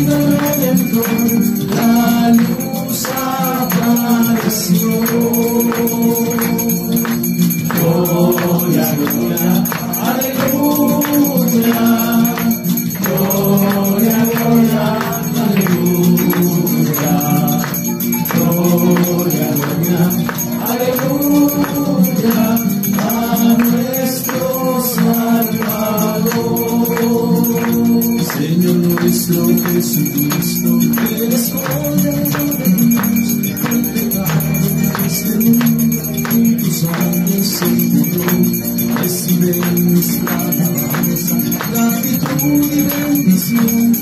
Viva the redentor, la. Cristo, Jesucristo, que eres Cordero de Dios, pecado de este mundo, con tu sangre se murió, recibe nuestra alabanza, gratitud y bendición.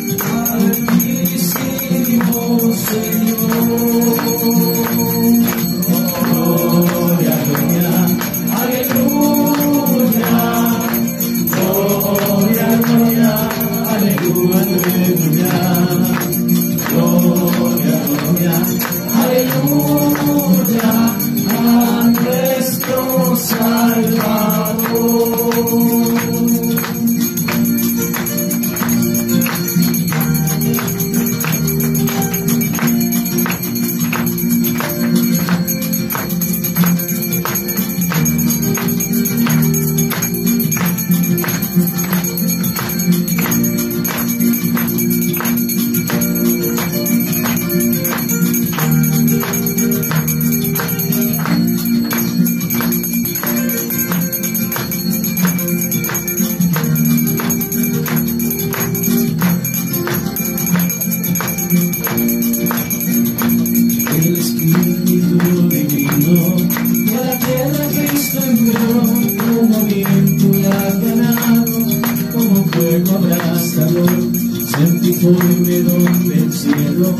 Empujame donde el cielo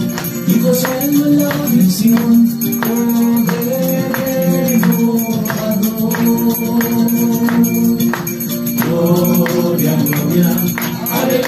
y gozando en la visión poder Gloria, gloria, aleluya.